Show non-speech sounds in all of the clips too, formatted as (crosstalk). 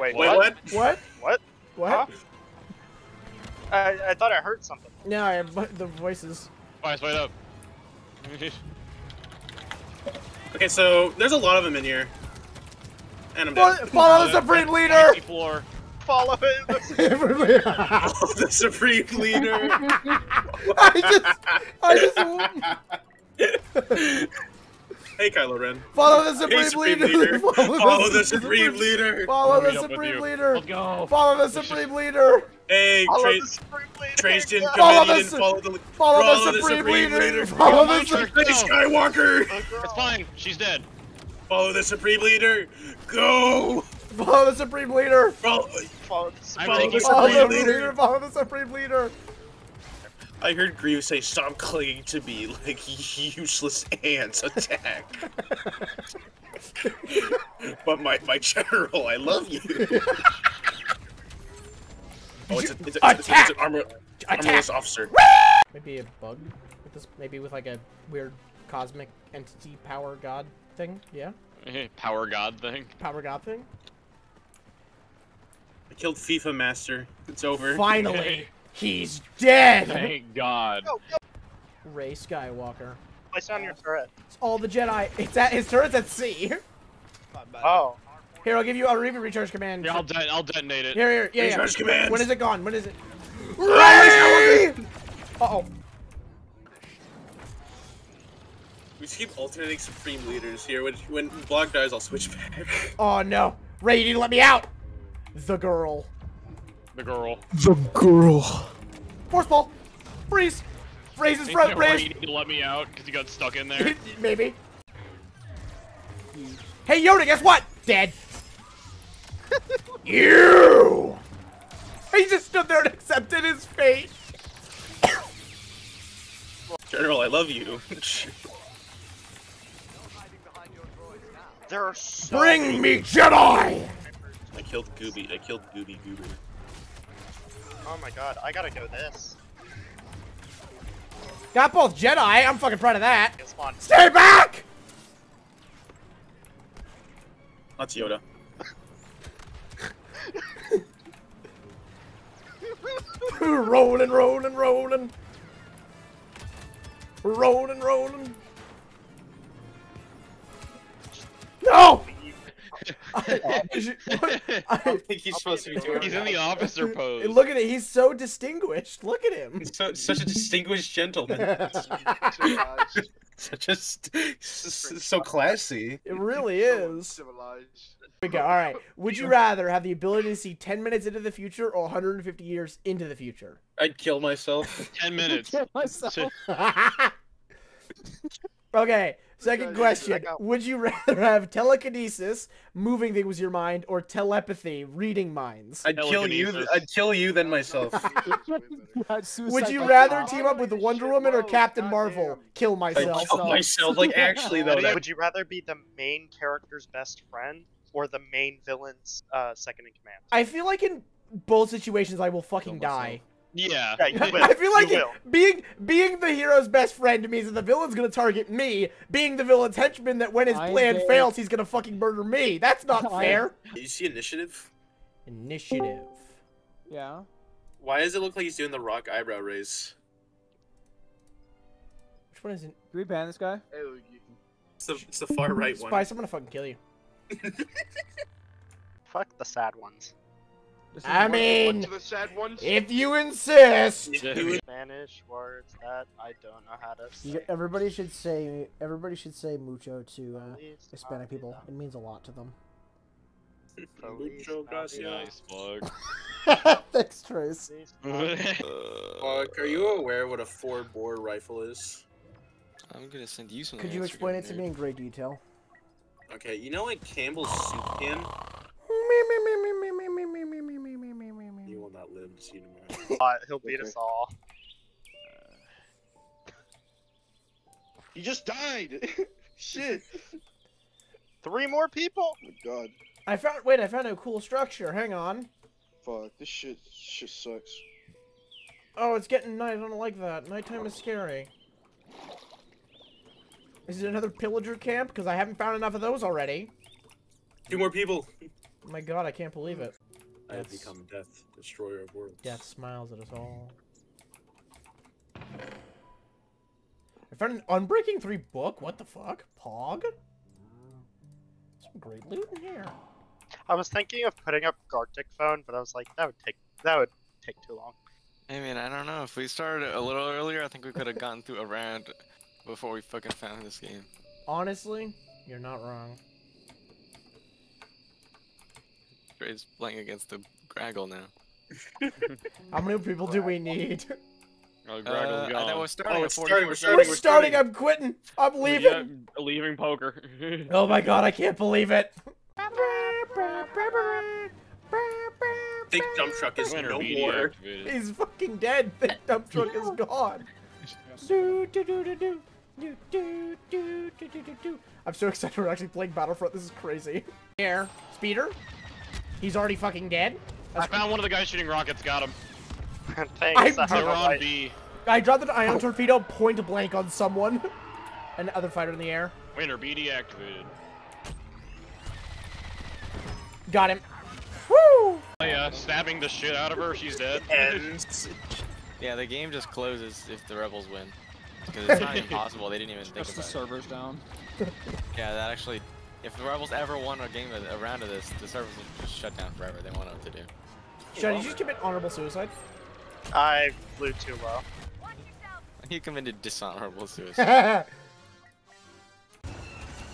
Wait, Wait, what? what? What? What? What? Huh? I, I thought I heard something. No, I, but the voices. Spice, wait up. (laughs) Okay, so there's a lot of them in here. And I'm Fo- dead. Follow the supreme leader. floor. Follow it. (laughs) Oh, the supreme leader. (laughs) I just, I just hey, Kylo Ren. follow the supreme, Hey, supreme leader. leader. Follow the supreme leader. Follow the supreme leader. Let's go. Follow the supreme leader. Hey, Follow the supreme leader. Trace didn't come Follow in, he the didn't follow the Follow, Follow the the supreme, supreme leader. leader. Follow the on. Hey, Skywalker. It's fine. She's dead. Follow the supreme leader. Go. follow the supreme leader. Follow- Follow the supreme Follow Follow the supreme supreme leader. leader. Follow the supreme leader. I heard Grievous say, "Stop clinging to me (laughs) like useless ants." Attack. (laughs) but my my general, I love you. (laughs) oh, it's a, it's a, it's a, it's an armor, armorless officer. Maybe a bug with this. Maybe with like a weird cosmic entity power god thing. Yeah, Power god thing. power god thing. I killed FIFA Master. It's over. Finally, he's dead. Thank God. Go, go. Rey Skywalker. Place down your turret. It's all the Jedi. It's at his turret's at sea. Oh. Here, I'll give you. I'll even recharge command. Yeah, I'll, de I'll detonate it. Here, here, yeah, yeah. Recharge command. When is it gone? When is it? Rey! Uh oh. We just keep alternating supreme leaders here. When when Block dies, I'll switch back. Oh no. Rey, you need to let me out. The girl. The girl. The girl. Force ball. Freeze. Freeze his Hey, front. Rey, Freeze. you need to let me out because you got stuck in there. (laughs) Maybe. Hey Yoda, guess what? Dead. (laughs) you. He just stood there and accepted his fate. (coughs) General, I love you. There are so Bring many- me Jedi. I killed Gooby. I killed Gooby Goober. Oh my god, I gotta go this. Got both Jedi. I'm fucking proud of that. Stay back. That's Yoda. (laughs) rolling, rolling, rolling. Rolling, rolling. No! I, (laughs) I don't think he's supposed to be doing He's in the officer pose. look at it. He's so distinguished. Look at him. He's so, such a distinguished gentleman. (laughs) such a st- s- s- so classy. It really is. Civilized. We go. All right. Would you rather have the ability to see 10 minutes into the future or 150 years into the future? I'd kill myself. Ten minutes. (laughs) okay. Second question. Would you rather have telekinesis, moving things with your mind, or telepathy, reading minds? I'd kill you. Telekinesis. I'd kill you then myself. (laughs) Would you rather team up with Wonder Woman or Captain Marvel? Kill I'd myself. kill myself. Like actually though. Would you rather be the main character's best friend or the main villain's uh, second in command? I feel like in both situations I will fucking Kill myself. die. Yeah. Yeah. I feel like it- being being the hero's best friend means that the villain's gonna target me. Being the villain's henchman, that when his I plan did. fails, he's gonna fucking murder me. That's not (laughs) I- fair. you see initiative? Initiative. Yeah. Why does it look like he's doing the rock eyebrow raise? Which one is it? Can we ban this guy? It's the, it's the far right one. Spice, I'm gonna fucking kill you. (laughs) Fuck the sad ones. This is I one- mean, One to the sad ones. if you insist. Spanish words that I don't know how to say. Everybody should say everybody should say mucho to uh, Hispanic people. It means a lot to them. Mucho gracias. Nice fuck. (laughs) Thanks, Trace. (laughs) Navidad. Fuck, are you aware what a four bore rifle is? I'm gonna send you some. Could you explain it to me in great detail? Okay, you know like Campbell's soup can? Will not live to see tomorrow. (laughs) Uh, he'll beat Okay. us all. He just died. (laughs) Shit. (laughs) Three more people. Oh my god. I found. Wait, I found a cool structure. Hang on. Fuck. This shit. Shit sucks. Oh, it's getting night. I don't like that. Nighttime is scary. Is it another pillager camp? Because I haven't found enough of those already. Two more people. Oh my god, I can't believe it. I have That's- become death, destroyer of worlds. Death smiles at us all. I found an Unbreaking 3 book? What the fuck? Pog? Some great loot in here. I was thinking of putting up Gartic phone, but I was like, that would take that would take too long. I mean, I don't know. If we started a little earlier, I think we could have gotten through a round before we fucking found this game. Honestly, you're not wrong. Dre's playing against the Graggle now. (laughs) How many people do we need? Oh, Uh, Graggle's I gone. we're starting Oh, at it's 44 starting, we're We're starting, we're starting, starting. I'm quitting! I'm Yeah, leaving! leaving poker. (laughs) Oh my god, I can't believe it! Think dump truck is Winner no more. He's fucking dead. The dump truck is gone. Do, do, do, do, do. Do, do, do, do, do, do, do. I'm so excited we're actually playing Battlefront. This is crazy. Here, speeder. He's already fucking dead. I found one of the guys shooting rockets. Got him. (laughs) Thanks. I'm I They have on light. B. I dropped an ion torpedo point blank on someone. (laughs) An other fighter in the air. Winner BD activated. Got him. Woo! Oh yeah, stabbing the shit out of her. She's dead. (laughs) Ends. Yeah, the game just closes if the rebels win. Because it's not impossible. They didn't even think Just the about it. servers down. Yeah, that actually. If the rebels ever won a game, of, a round of this, the servers would just shut down forever. They won't know what to do. Sean, did you just commit honorable suicide? I flew too low. He committed dishonorable (laughs) suicide.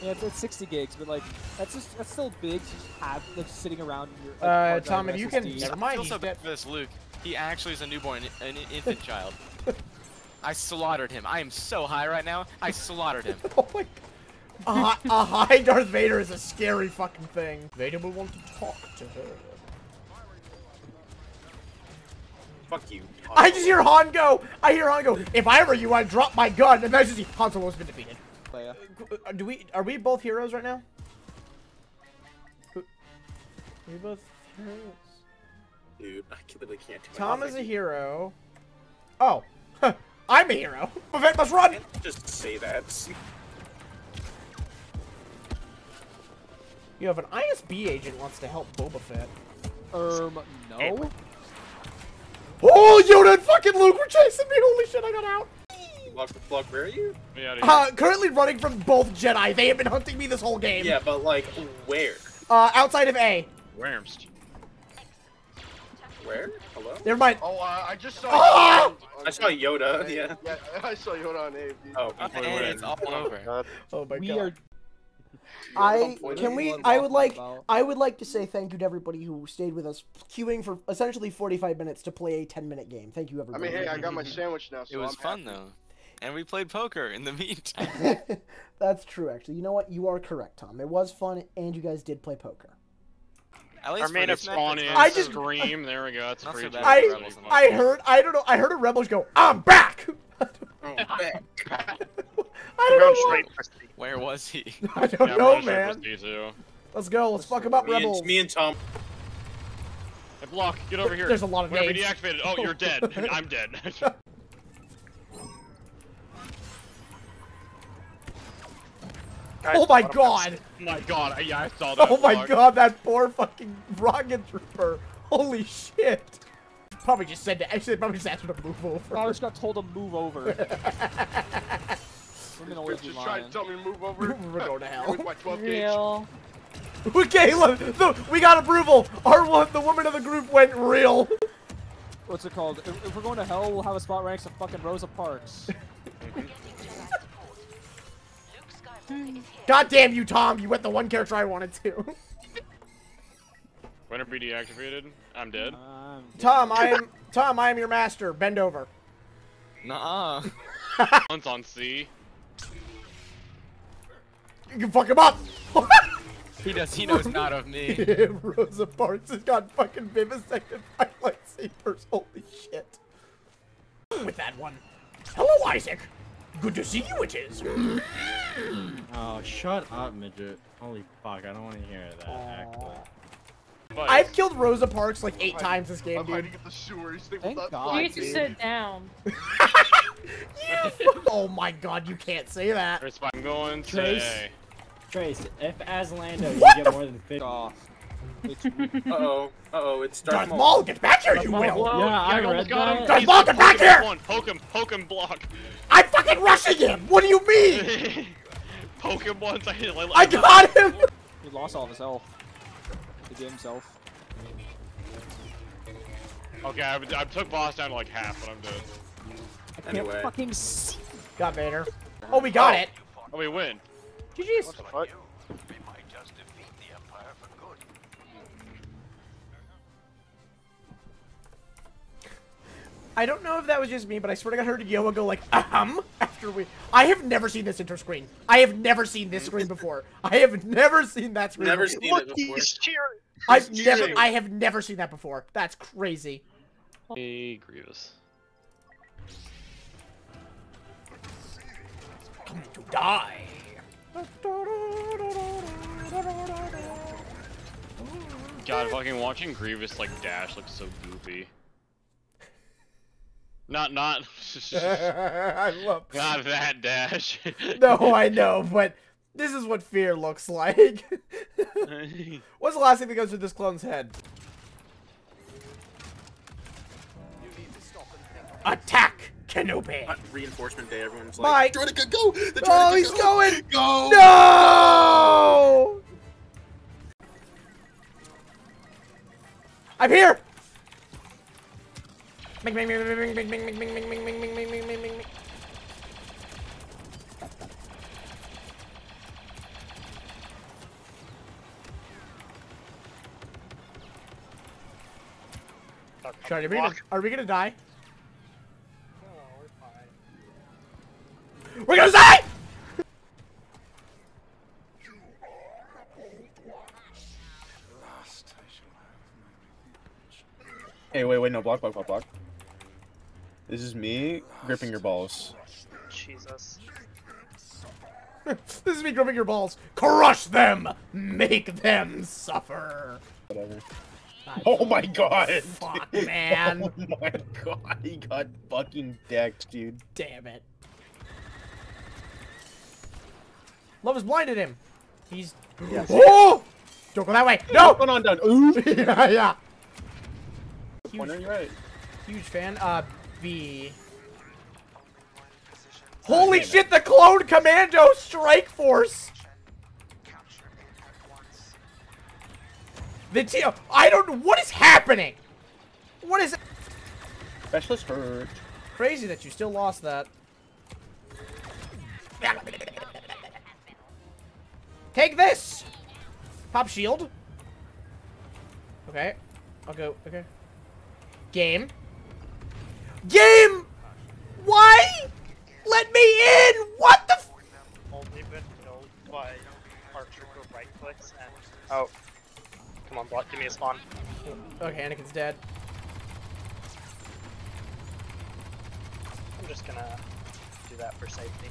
Yeah, it's, it's 60 gigs, but like that's just that's still big to just have like sitting around in your. Like, Uh, hard Tom, or if you can- SSD. never I mind, feel he's so dead. bad for this Luke. He actually is a newborn, an infant child. (laughs) I slaughtered him. I am so high right now. I slaughtered him. (laughs) Oh my a, hi- a high Darth Vader is a scary fucking thing. Vader will want to talk to her. Fuck you. I just hear Han go. I hear Han go. If I were you, I'd drop my gun. And that's just Han Solo's been defeated. Leia. Uh, Do we? Are we both heroes right now? Who- Are we both heroes? Dude, I literally can't do Tom is a hero. Oh, (laughs) I'm a hero. (laughs) Vivek must run. Just say that. You have an ISB agent wants to help Boba Fett. Um, no. Oh, Yoda and fucking Luke were chasing me. Holy shit, I got out. Block, block, where are you? Get out of here. Uh, currently running from both Jedi. They have been hunting me this whole game. Yeah, but like, where? Uh, outside of A. Worms. Where? Hello? Never mind. Oh, uh, I just saw. Ah! I saw Yoda, yeah. Yeah, I saw Yoda on Abe. dude. Oh, and before we it's all over. God. Oh my We god. are. I can we? I would like. about? I would like to say thank you to everybody who stayed with us, queuing for essentially 45 minutes to play a 10 minute game. Thank you, everybody. I mean, hey, I got my (laughs) sandwich now, so It was I'm fun happy. though, and we played poker in the meantime. (laughs) That's true, actually. You know what? You are correct, Tom. It was fun, and you guys did play poker. At least Our for main this Spawn it's in. I just- scream. There we go. That's Not so pretty. bad I- I heard. I don't know. I heard a rebel go. I'm back. (laughs) Oh, I I'm don't going know. straight for Steve. Where was he? (laughs) I don't Yeah, know, I'm running straight man. for D2. Let's go. Let's fuck him up, me, rebels. and, me and Tom. Hey, block. Get over here. There's a lot of Whatever names. deactivated. Oh, you're dead. (laughs) I'm dead. Oh my god! Oh my god. I- Yeah, I saw that. Oh my block. god, that poor fucking rocket trooper. Holy shit. Probably just said to actually probably just asked her to move over. I over. just got told to move over. (laughs) Women Just trying to tell me to move over. (laughs) We're going to hell. With my 12 gauge. Real. okay, look, look, we got approval. Our one, the woman of the group went real. (laughs) What's it called? If, if we're going to hell, we'll have a spot ranks of fucking Rosa Parks. (laughs) God damn you, Tom. You went the one character I wanted to. Winner be deactivated. I'm dead. Um, Tom, I am Tom, I am your master. Bend over. Nuh-uh. Once on C. You can fuck him up. (laughs) He does. He knows not of me. (laughs) Rosa Parks has got fucking vivisected by lightsabers. Holy shit. With that one. Hello, Isaac. Good to see you, it is. (laughs) Oh, shut up, midget. Holy fuck, I don't want to hear that, actually. But I've killed Rosa Parks like eight times this game, I'm dude. hiding in the sewers. They will not God. You find need to me. sit down. (laughs) You (laughs) oh my god, you can't say that. Chris, I'm going to Trace. A. Trace, if as Lando you get more than 50, off. (laughs) Uh oh. Uh oh. It's Darth Darth Maul. Maul, get back here, you Maul, will! blow. Yeah, I almost read got him. that. Darth He's Maul, get back here! One. Poke him, poke him, block. I'm fucking rushing him! What do you mean? poke him once. I hit like, I got him! He lost all of his health. The game himself. Okay, I, I took boss down to like half, but I'm dead. I can't Anyway. fucking see. Got Vader. Oh, we got Oh. it. Oh, we win. GG's. What the fuck? I don't know if that was just me, but I swear to God, I heard Yoa go like, ahem, after we. I have never seen this intro screen. I have never seen this screen before. I have never seen that screen. Never before. seen Look, it before. he's cheering. I've He's never. I have never seen that before. That's crazy. Hey, Grievous. Coming to die. God, fucking watching Grievous like dash looks so goofy. Not, not, (laughs) (laughs) I love. (laughs) not that dash. No, I know, but this is what fear looks like. What's the last thing that goes through this clone's head? Attack, Kenobi! Uh, Reinforcement day. Everyone's like, Bye. like, Droideka, go! The Oh, he's go! going! Go! No! I'm here! Bing, bing, bing, bing, bing, bing, bing, bing, bing, bing, bing, bing, bing, bing, bing, bing, bing. Shard, are we gonna, are we gonna die? We're gonna die! Hey, wait, wait, no, block, block, block, block. This is me gripping your balls. Jesus. (laughs) this is me gripping your balls. Crush them! Make them suffer! Whatever. Oh my god! Fuck, man. (laughs) Oh my god, he got fucking decked, dude. Damn it. Love has blinded him. He's. Yes. Oh! Don't go that way. No! Going on down. Ooh! (laughs) yeah, yeah. One on your right. Huge fan. Uh, B. Holy shit, the clone commando strike force! The T- I don't know what is happening? What is Specialist hurt. crazy that you still lost that? Take this! Pop shield. Okay. I'll go. Okay. Game. Game! Why? Let me in! What the f- Only been killed by Archer for right clicks and. Oh. Come on, block. Give me a spawn. Okay, Anakin's dead. I'm just gonna do that for safety.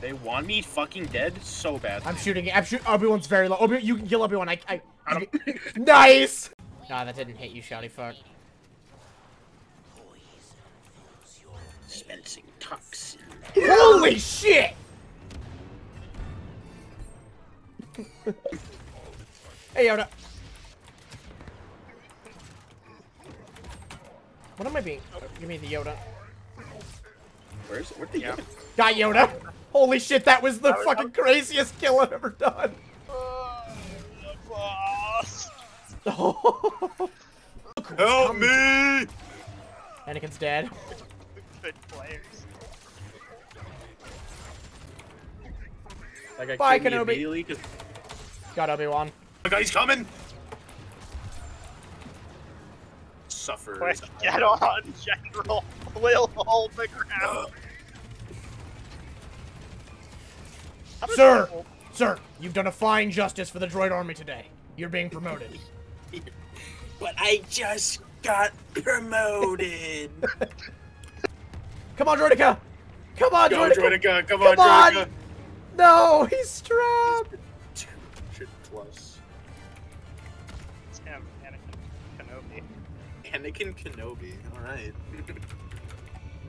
They want me fucking dead so bad. I'm shooting. I'm shooting. Obi-Wan's very low. Obi, you can kill Obi-Wan. I, I, I (laughs) nice. Nah, that didn't hit you, shouty fuck. Dispensing toxin. Holy shit! Hey, Yoda. What am I being? Oh, give me the Yoda. Where's where'd they Yeah. Got Yoda. Holy shit, that was the fucking craziest kill I've ever done. (laughs) Oh. Boss! Help me! Anakin's dead. Good players. That guy Bye, killed me Kenobi. immediately 'cause Got Obi-Wan. The guy's coming. Suffer. Quick, get on, General. (laughs) We'll hold the ground. Sir! Sir, you've done a fine justice for the droid army today. You're being promoted. (laughs) But I just got promoted. (laughs) Come on, Droideka! Come on, Go, Droideka! Droideka! Come on, Come on! Droideka! No, he's strapped! 200 plus. It's him, Anakin Kenobi. Anakin Kenobi. Alright.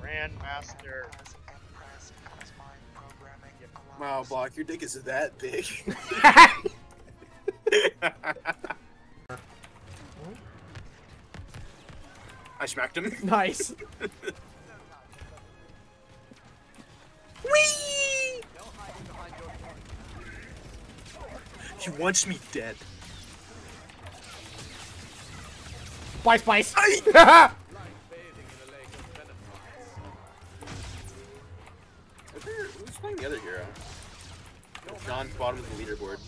Grandmaster. wow, Block, your dick is that big. I smacked him. (laughs) Nice. Whee! He wants me dead. Bye, Spice. (laughs) Who's playing the other hero? John bottom of the leaderboard.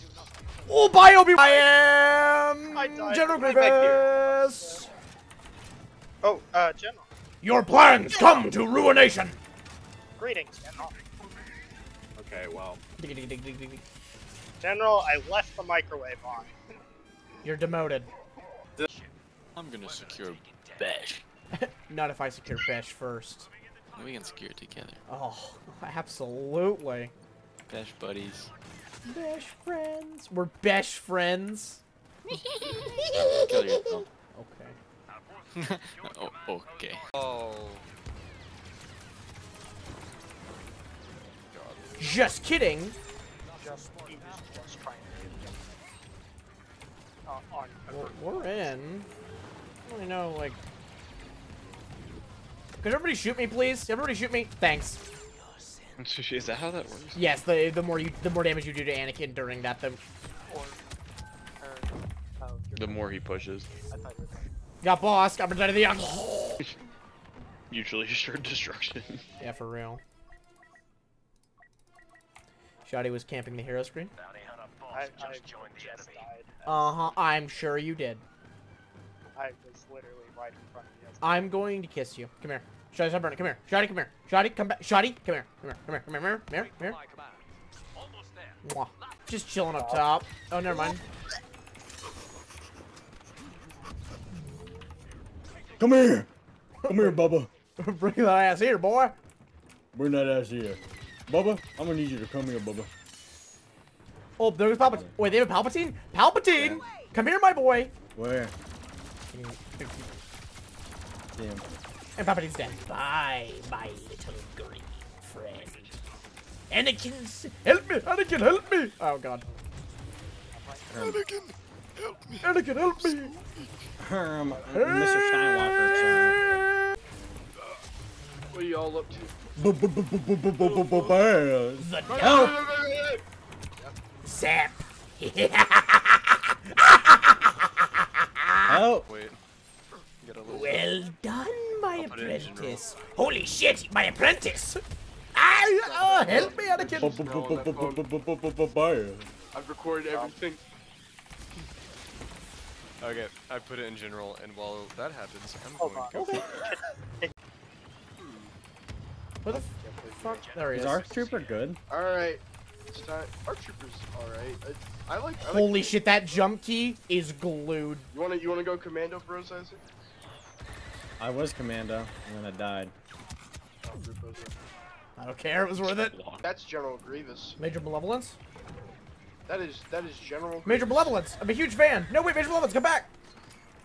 oh, bye, Obi. I am I died. General Right back here. Grievous. Oh, uh, General. Your plans come to ruination. Greetings, General. Okay, well. General, I left the microwave on. You're demoted. I'm gonna secure Besh. (laughs) Not if I secure Besh first. We can secure it together. Oh, absolutely. Bash buddies. Besh friends. We're Besh friends. Kill yourself. Okay. oh, okay. (laughs) Oh. Just kidding. Just, just trying to. Uh, on. We're, we're in. I don't really know, like. Could everybody shoot me, please? Everybody shoot me. Thanks. (laughs) Is that how that works? Yes, the the more you the more damage you do to Anakin during that, the Or, or, oh, The more he pushes. I thought you were got boss. Got rid of the young. (laughs) Mutually assured destruction. (laughs) Yeah, for real. Shoddy was camping the hero screen. I, I just died. Uh huh. I'm sure you did. I was literally right in front of you. I'm going to kiss you. Come here. Shoddy, stop burning. Come here. Shoddy, come here. Shoddy, come back. Shoddy, come here. Come here. Come here. Come here. Come here. Come here. Come here. Mwah. Just chilling up top. Oh, never mind. Come here. Come here, Bubba. (laughs) Bring that ass here, boy. Bring that ass here. Bubba, I'm gonna need you to come here, Bubba. Oh, there's Palpatine. Wait, they have a Palpatine? Palpatine! Come here, my boy. Where? fucking 50. Damn. And Palpatine's dead. Bye, my little green friend. Anakin's... Help me! Anakin, help me! Oh, God. Um, Anakin, help me! Anakin, help me! Um, Mr. Skywalker, sir. Uh, what are you all up to? The Zap! (laughs) Oh. Wait. Well done, my apprentice. Holy shit, my apprentice! Ah, oh, help me, Anakin! I've recorded everything. Okay, I put it in general, and while that happens, I'm going to go. (laughs) Where the fuck? There he is. Is our trooper good? Alright. It's time. Our trooper's alright. I, I like. I Holy the- shit, that jump key is glued. You wanna you wanna go commando, bros? Isaac? I was commando, and then I died. Oh. I don't care, it was worth it. That's General Grievous. Major Malevolence? That is that is General. Major Grievous. Malevolence! I'm a huge fan! No, wait, Major Malevolence, come back!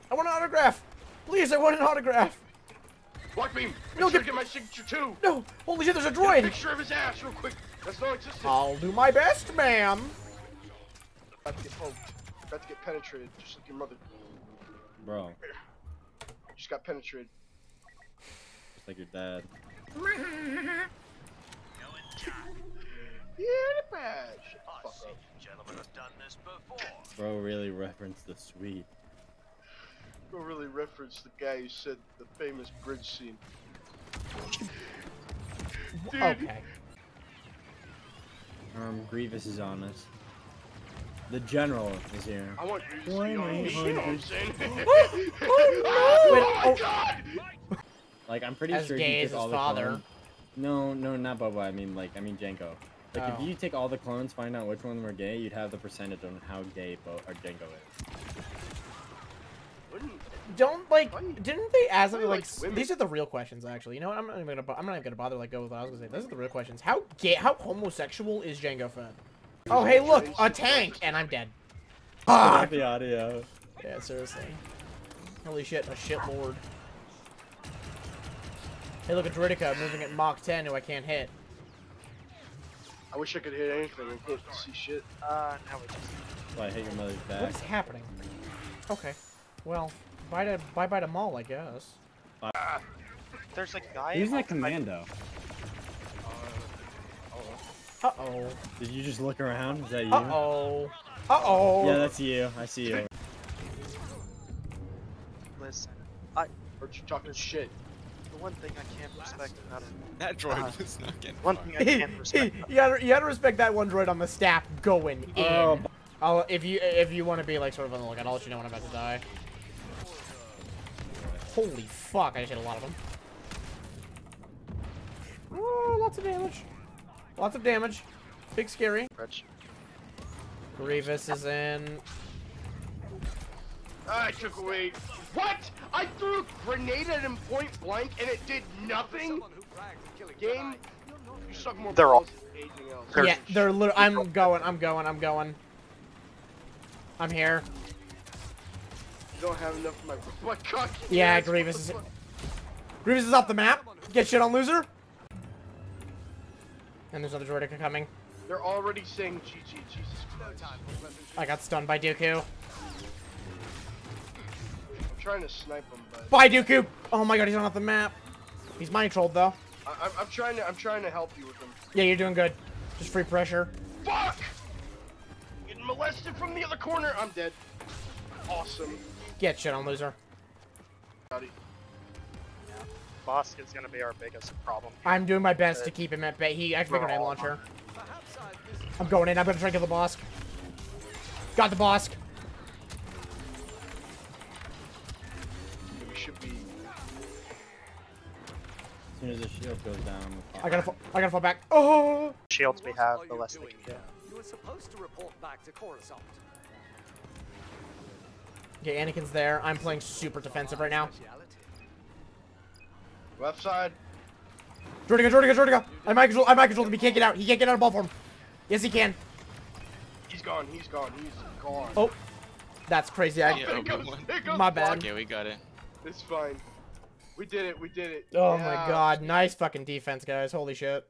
I want an autograph! Please, I want an autograph! Black beam. Make No, sure get- to get my signature too. No! Holy shit, there's a Get a droid! picture of his ass real quick. That's. I'll do my best, ma'am! About to get poked. About to get penetrated, just like your mother. Bro, Just got penetrated. just like your dad. Yeah, the badge. Shut the fuck up. Bro really referenced the sweet. Don't really referenced the guy who said the famous bridge scene. (laughs) Dude. Okay. Um, Grievous is on us. The general is here. I want you to see Why on me? me, you know what I'm saying? Wait, oh, (laughs) oh. God! Like, I'm pretty As sure gay if as you his all the father. clones. No, no, not Bubba. I mean, like, I mean Jango. Like, Oh. if you take all the clones, find out which one were gay, you'd have the percentage on how gay Bo or Jango is. Wouldn't- Don't, like, Why didn't they ask why like, like women? these are the real questions, actually. You know what, I'm not even gonna, I'm not even gonna bother, like, go with what I was gonna say. These are the real questions. How gay, how homosexual is Jango Fett? Oh, hey, look, a tank, and I'm dead. Ah! the audio. Yeah, seriously. Holy shit, a shit lord. Hey, look at Droideka moving at Mach 10 who I can't hit. I wish I could hit anything. I can't see shit. Uh, now we just. So I hit your mother's back. is happening? Okay. Well, bye to bye bye the mall, I guess. There's a guy. He's that outside- commando? Uh oh. Did you just look around? Is that you? Uh oh. Uh oh. Yeah, that's you. I see you. Listen, I Heard you talking shit. the one thing I can't respect about it. That droid was not getting One thing I can't respect. (laughs) you gotta, you gotta respect that one droid on the staff going in. Oh, I'll, if you if you want to be like sort of on the lookout, I'll let you know when I'm about to die. Holy fuck! I just hit a lot of them. Oh, lots of damage. Lots of damage. Big scary. Rich. Grievous is in. I took away. What? I threw a grenade at him point blank and it did nothing. Game. You suck more They're all- balls than anything else. They're- Yeah, they're. Li- I'm going. I'm going. I'm going. I'm here. You don't have enough of my. My cock. Yeah, Yes, Grievous what is. the fuck? Grievous is off the map. Get shit on loser. And there's another droid coming. They're already saying GG. Jesus Christ. I got stunned by Dooku. I'm trying to snipe him, but Bye, Dooku. Oh my god, he's not off the map. He's mind trolled though. I, I'm, I'm trying to. I'm trying to help you with him. Yeah, you're doing good. Just free pressure. Fuck! Getting molested from the other corner. I'm dead. Awesome. Get shit on loser. Howdy. Bossk is gonna be our biggest problem. I'm doing my best to keep him at bay. He activated grenade launcher. I'm going in. I'm gonna try to kill the Bossk. Got the Bossk. We should be. As soon as the shield goes down, I'm gonna I gotta. I gotta fall back. Oh. Shields we have, the less they can do. You were supposed to report back to Coruscant. Okay, Anakin's there. I'm playing super defensive right now. Left side. Jordiga, Jordiga, Jordiga. I might control. I might control him. He can't get out. He can't get out of ball form. Yes, he can. He's gone. He's gone. He's gone. Oh, that's crazy. I, Yeah, goes, goes My bad. Okay, we got it. It's fine. We did it. We did it. oh Yeah. my god, nice fucking defense, guys. Holy shit.